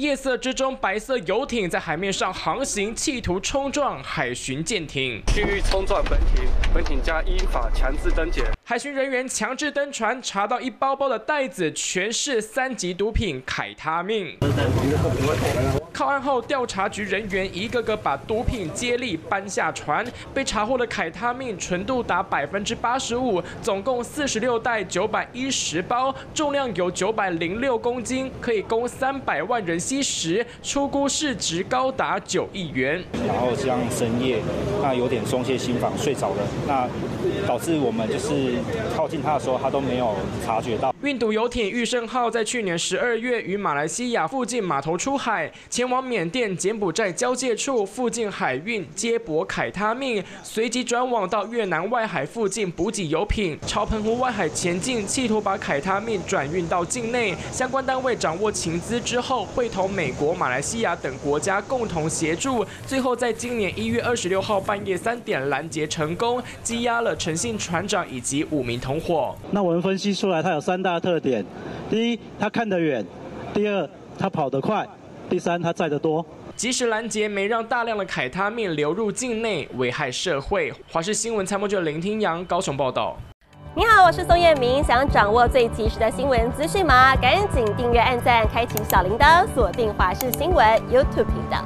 夜色之中，白色游艇在海面上航行，企图冲撞海巡舰艇。蓄意冲撞本艇，本艇将依法强制登检。海巡人员强制登船，查到一包包的袋子全是三级毒品凯他命。靠岸后，调查局人员一个个把毒品接力搬下船。被查获的凯他命纯度达百分之八十五，总共四十六袋九百一十包，重量有九百零六公斤，可以供三百万人吸食，出估市值高达九亿元。然后像深夜，那有点松懈心房，睡着了，那导致我们就是靠近他的时候，他都没有察觉到。运毒游艇玉胜号在去年十二月于马来西亚附近码头出海，前往缅甸柬埔寨交界处附近海运接驳凯他命，随即转往到越南外海附近补给油品，朝澎湖外海前进，企图把凯他命转运到境内。相关单位掌握情资之后，会同美国、马来西亚等国家共同协助，最后在今年一月二十六号半夜三点拦截成功，羁押了陈姓船长以及五名同伙。那我们分析出来，它有三大特点：第一，它看得远；第二，它跑得快；第三，它载得多。及时拦截，没让大量的凯他命流入境内，危害社会。华视新闻参谋者林听阳高雄报道。你好，我是宋彦明。想掌握最及时的新闻资讯吗？赶紧订阅、按赞、开启小铃铛，锁定华视新闻 YouTube 频道。